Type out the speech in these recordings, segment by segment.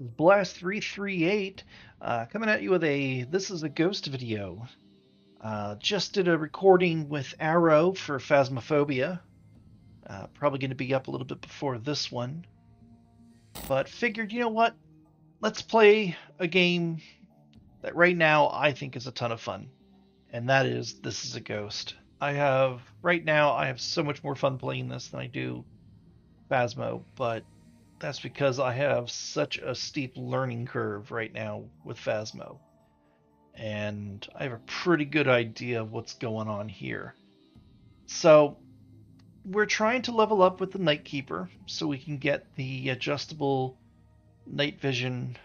is Blast338 uh, coming at you with a This is a Ghost video. Uh, just did a recording with Arrow for Phasmophobia. Uh, probably going to be up a little bit before this one. But figured, you know what? Let's play a game that right now I think is a ton of fun. And that is This is a Ghost. I have, right now, I have so much more fun playing this than I do Phasmo, but that's because I have such a steep learning curve right now with Phasmo. And I have a pretty good idea of what's going on here. So, we're trying to level up with the Night Keeper so we can get the adjustable night vision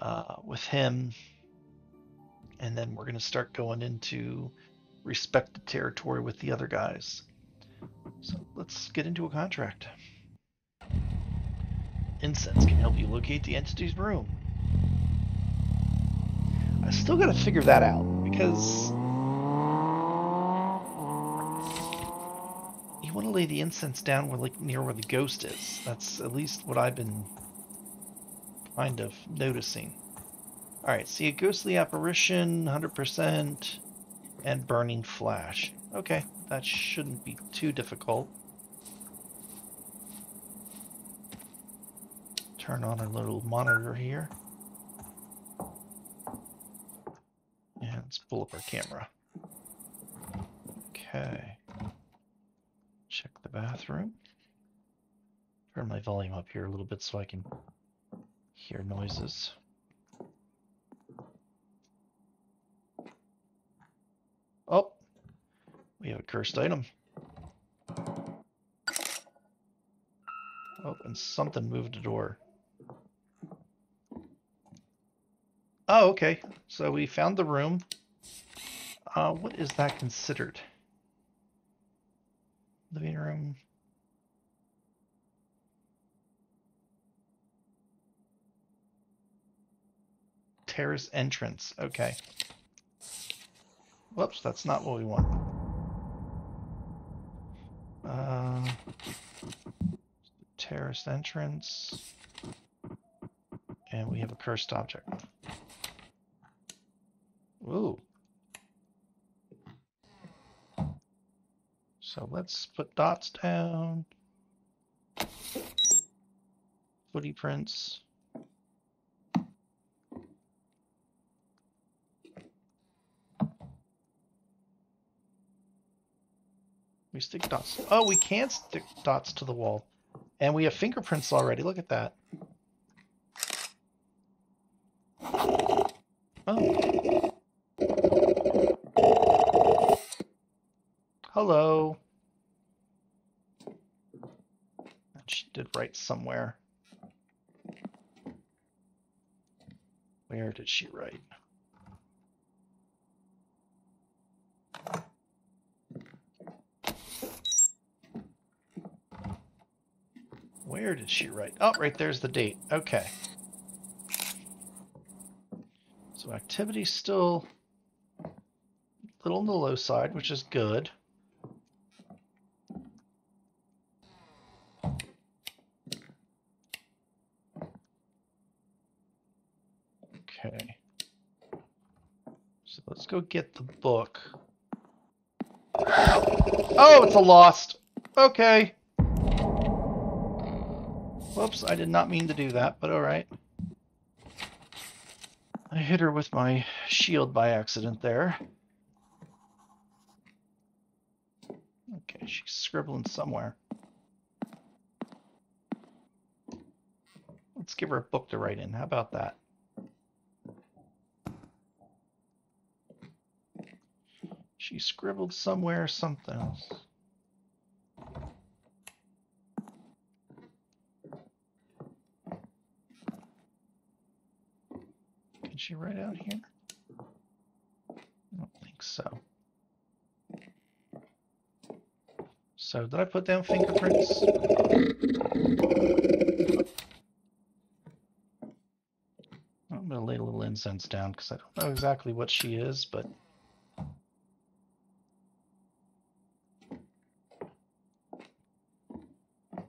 uh, with him. And then we're going to start going into respected territory with the other guys. So let's get into a contract. Incense can help you locate the entity's room. I still gotta figure that out because you want to lay the incense down where like near where the ghost is. That's at least what I've been kind of noticing. All right, see a ghostly apparition, 100%, and burning flash. Okay, that shouldn't be too difficult. Turn on our little monitor here. And let's pull up our camera. Okay. Check the bathroom. Turn my volume up here a little bit so I can hear noises. Oh, we have a cursed item. Oh, and something moved the door. Oh, okay. So we found the room. Uh, what is that considered? Living room. Terrace entrance. Okay. Whoops, that's not what we want. Uh, terrace entrance. And we have a cursed object. Ooh. So let's put dots down. Footy prints. We stick dots. Oh, we can stick dots to the wall. And we have fingerprints already. Look at that. Oh. Hello. She did write somewhere. Where did she write? Where did she write? Oh, right there's the date. Okay. So activity still a little on the low side, which is good. Okay. So let's go get the book. Oh, it's a lost. Okay. Whoops, I did not mean to do that, but alright. I hit her with my shield by accident there. Okay, she's scribbling somewhere. Let's give her a book to write in. How about that? She scribbled somewhere something else. Did she write out here? I don't think so. So did I put down fingerprints? I'm gonna lay a little incense down because I don't know exactly what she is, but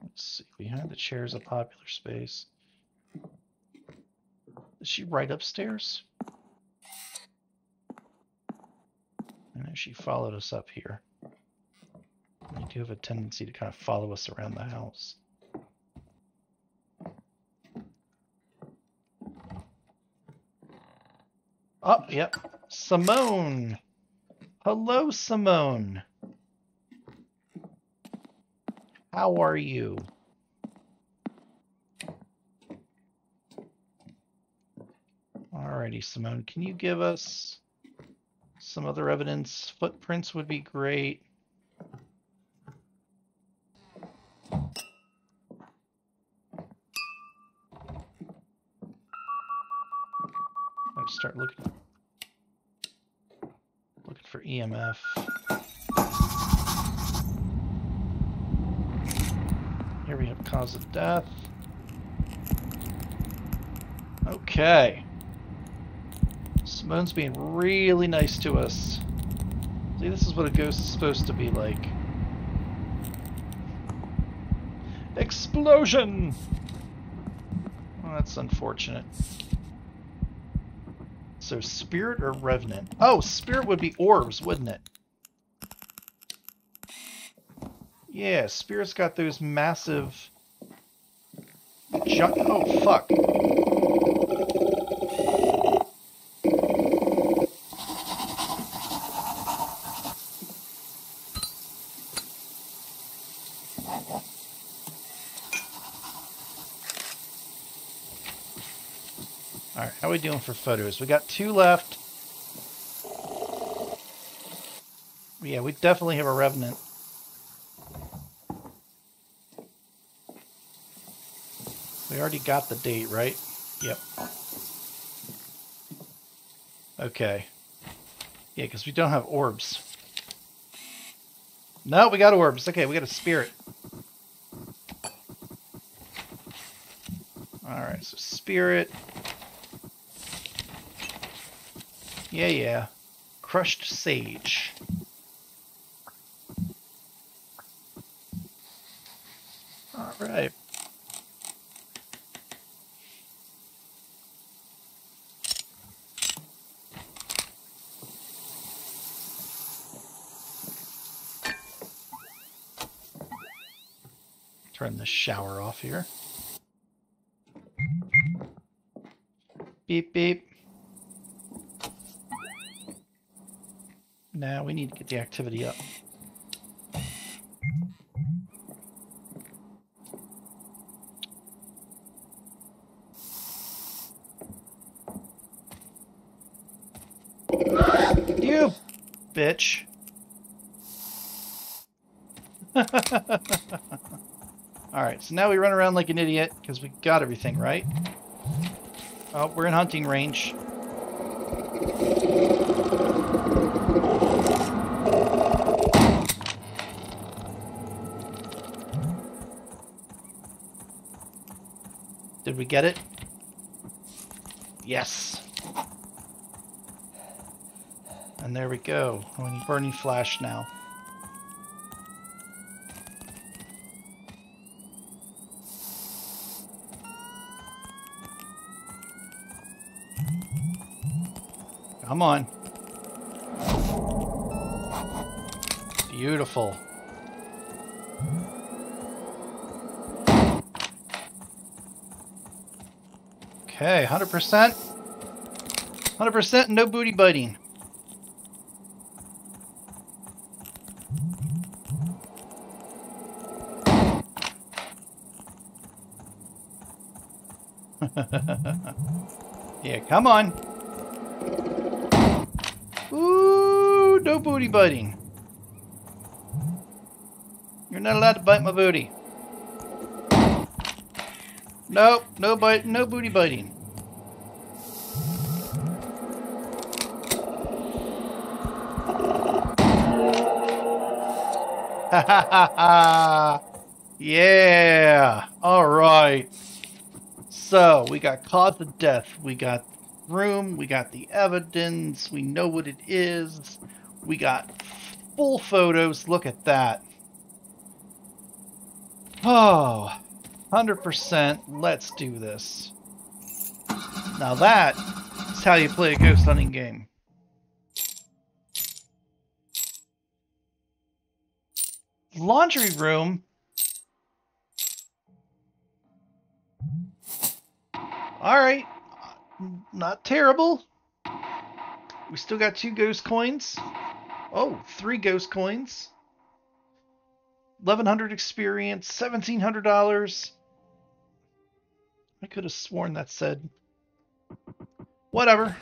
let's see. Behind the chair a popular space. Is she right upstairs? I know she followed us up here. They do have a tendency to kind of follow us around the house. Oh, yep. Simone. Hello, Simone. How are you? Simone, can you give us some other evidence? Footprints would be great. Let's start looking looking for EMF. Here we have cause of death. Okay. Simone's being really nice to us. See, this is what a ghost is supposed to be like. Explosion! Well, that's unfortunate. So, spirit or revenant? Oh, spirit would be orbs, wouldn't it? Yeah, spirit's got those massive... oh, fuck. Doing for photos? We got two left. Yeah, we definitely have a Revenant. We already got the date, right? Yep. Okay. Yeah, because we don't have orbs. No, we got orbs. Okay, we got a spirit. Alright, so spirit. Yeah, yeah. Crushed sage. Alright. Turn the shower off here. Beep, beep. Now we need to get the activity up. You bitch. Alright, so now we run around like an idiot because we got everything, right? Oh, we're in hunting range. Did we get it? Yes. And there we go. Going burning flash now. Come on. Beautiful. Okay, 100%. 100% no booty biting. yeah, come on. Ooh, no booty biting. You're not allowed to bite my booty. Nope, no bite, no booty biting. Ha ha ha ha! Yeah! Alright. So, we got cause of death. We got room. We got the evidence. We know what it is. We got full photos. Look at that. Oh, 100%. Let's do this. Now that is how you play a ghost hunting game. Laundry room. All right, not terrible. We still got two ghost coins. Oh, three ghost coins. 1100 experience, $1,700. I could have sworn that said. Whatever.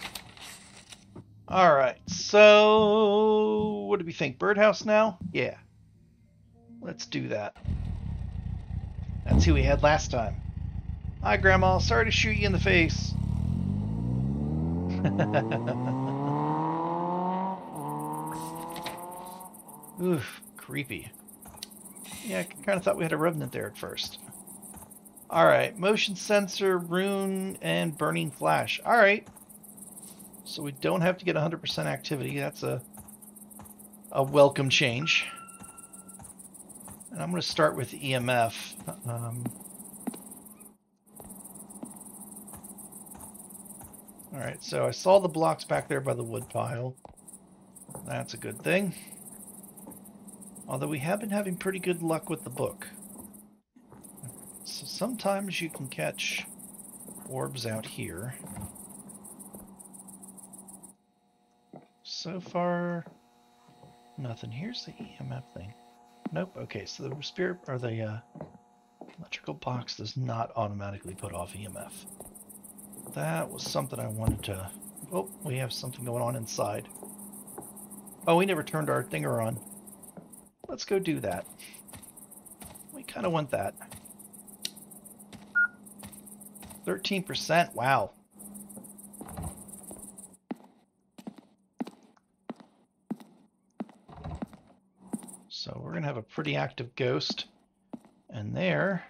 Alright, so what do we think? Birdhouse now? Yeah. Let's do that. That's who we had last time. Hi, Grandma. Sorry to shoot you in the face. Oof, creepy. Yeah, I kind of thought we had a revenant there at first. Alright, motion sensor, rune, and burning flash. Alright. So we don't have to get 100% activity. That's a, a welcome change. And I'm going to start with EMF. Um, Alright, so I saw the blocks back there by the wood pile. That's a good thing. Although we have been having pretty good luck with the book. So sometimes you can catch orbs out here. So far, nothing. Here's the EMF thing. Nope. Okay, so the spirit or the uh, electrical box does not automatically put off EMF. That was something I wanted to... Oh, we have something going on inside. Oh, we never turned our thinger on. Let's go do that. We kind of want that. 13%, wow. So we're going to have a pretty active ghost. And there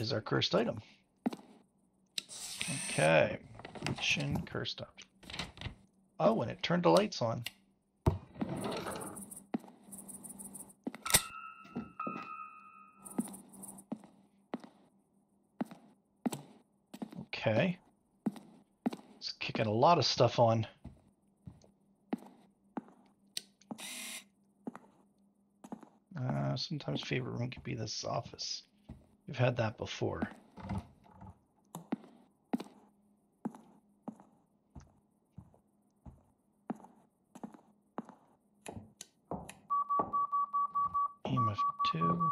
is our cursed item. Okay. Shin cursed up. Oh, and it turned the lights on. Okay. It's kicking a lot of stuff on. Uh, sometimes favorite room could be this office. We've had that before. EMF2.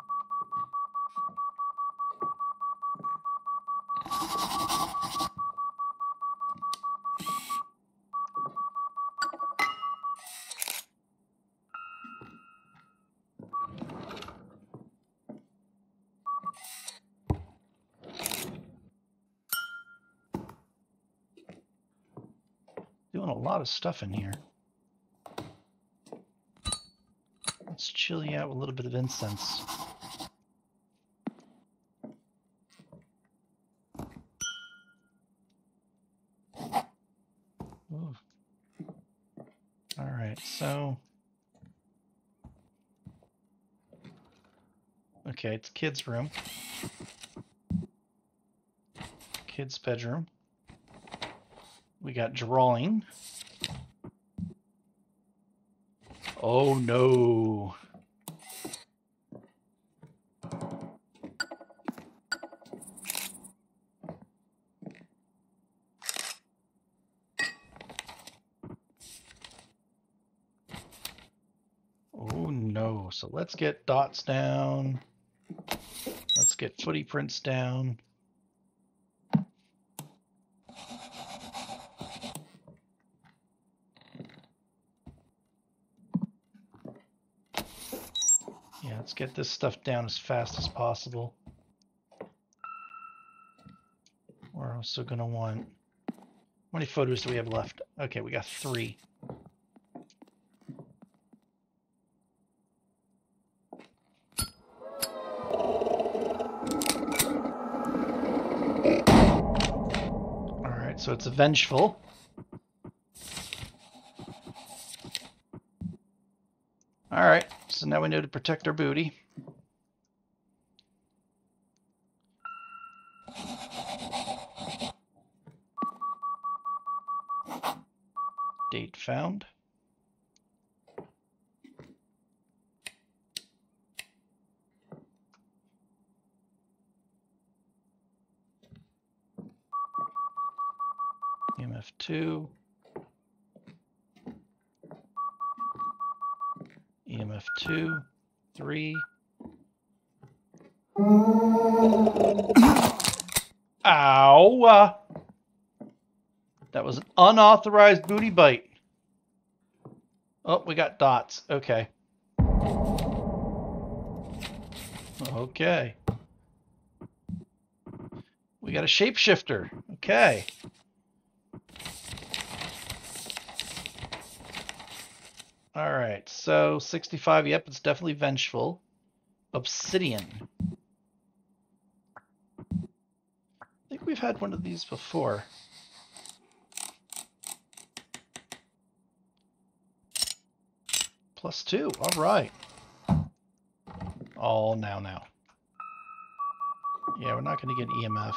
Lot of stuff in here. Let's chill you out with a little bit of incense. All right, so okay, it's kids' room, kids' bedroom. We got drawing. Oh no. Oh no. So let's get dots down. Let's get footy prints down. Let's get this stuff down as fast as possible. We're also going to want... How many photos do we have left? Okay, we got three. Alright, so it's a vengeful. window to protect our booty. Date found. EMF2. EMF 2, 3. Ow! Uh. That was an unauthorized booty bite. Oh, we got dots. Okay. Okay. We got a shapeshifter. Okay. All right, so 65, yep, it's definitely vengeful. Obsidian. I think we've had one of these before. Plus two, all right. All now, now. Yeah, we're not going to get EMF.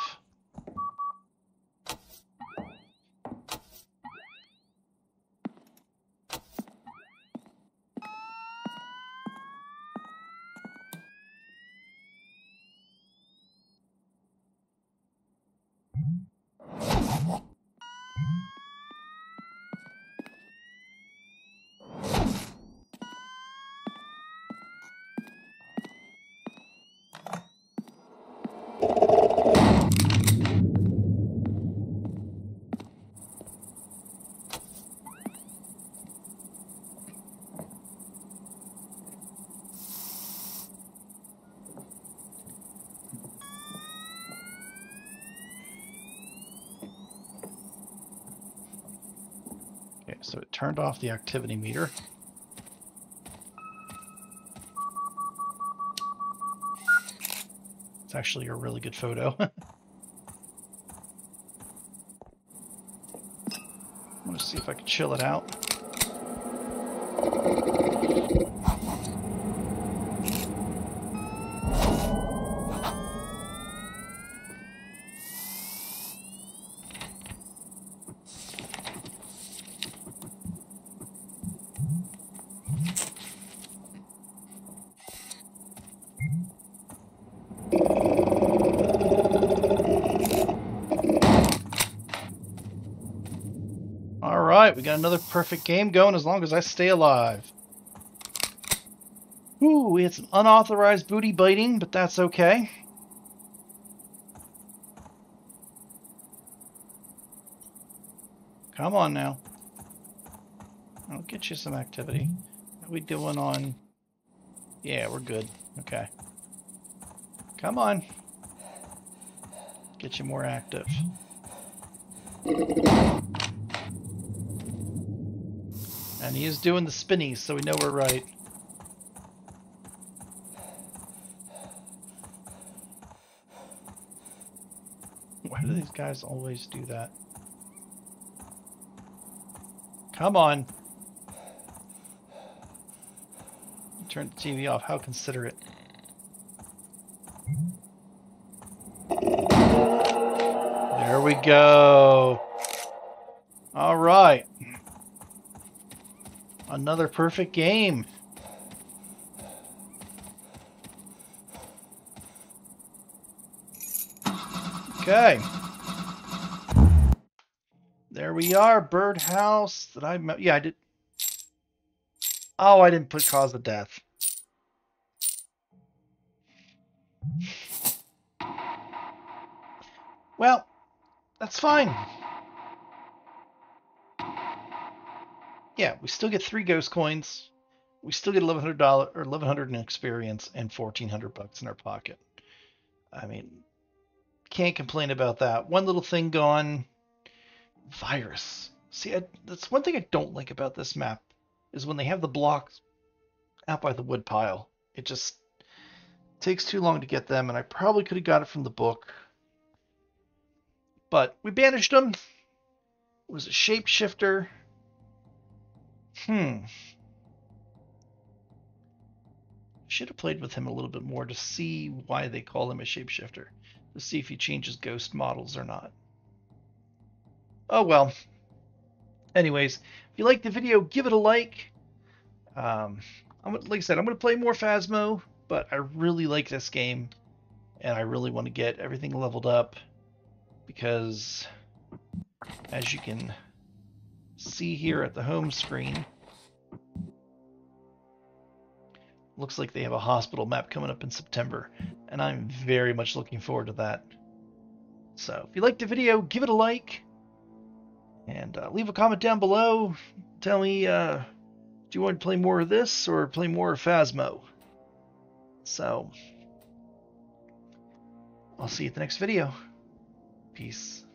So it turned off the activity meter. It's actually a really good photo. I'm going to see if I can chill it out. We got another perfect game going as long as I stay alive. Ooh, it's an unauthorized booty biting, but that's okay. Come on now. I'll get you some activity. How we doing on... Yeah, we're good. Okay. Come on. Get you more active. And he is doing the spinnies, so we know we're right. Why do these guys always do that? Come on. Turn the TV off. How considerate. There we go. All right. Another perfect game. Okay. There we are, birdhouse that I met. Yeah, I did. Oh, I didn't put cause of death. Well, that's fine. Yeah, we still get three ghost coins. We still get eleven hundred dollar or eleven hundred in experience and fourteen hundred bucks in our pocket. I mean, can't complain about that. One little thing gone. Virus. See, I, that's one thing I don't like about this map is when they have the blocks out by the wood pile. It just takes too long to get them, and I probably could have got it from the book. But we banished them. It was a shapeshifter. Hmm. Should have played with him a little bit more to see why they call him a shapeshifter. To see if he changes ghost models or not. Oh well. Anyways, If you like the video, give it a like. Um, I'm, like I said, I'm going to play more Phasmo, but I really like this game, and I really want to get everything leveled up because, as you can see here at the home screen, looks like they have a hospital map coming up in September, and I'm very much looking forward to that. So if you liked the video, give it a like, and uh, leave a comment down below. Tell me, uh, do you want to play more of this or play more of Phasmo? So, I'll see you at the next video. Peace.